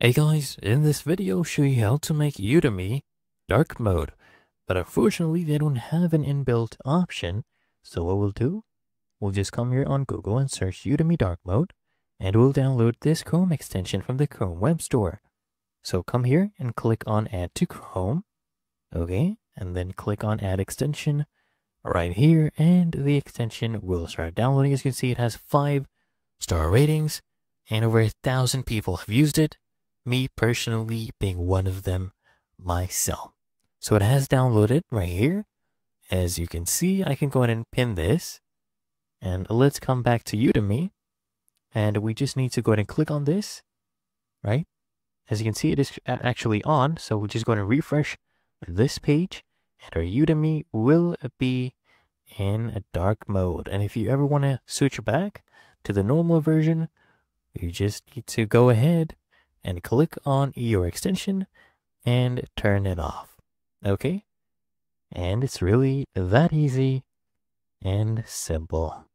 Hey guys, in this video I'll show you how to make Udemy dark mode. But unfortunately they don't have an inbuilt option. So what we'll do, we'll just come here on Google and search Udemy dark mode. And we'll download this Chrome extension from the Chrome web store. So come here and click on add to Chrome. Okay, and then click on add extension right here. And the extension will start downloading. As you can see it has five star ratings and over a thousand people have used it me personally being one of them myself. So it has downloaded right here. As you can see, I can go ahead and pin this. And let's come back to Udemy. And we just need to go ahead and click on this, right? As you can see, it is actually on. So we'll just go ahead and refresh this page. And our Udemy will be in a dark mode. And if you ever want to switch back to the normal version, you just need to go ahead and click on your extension and turn it off. Okay? And it's really that easy and simple.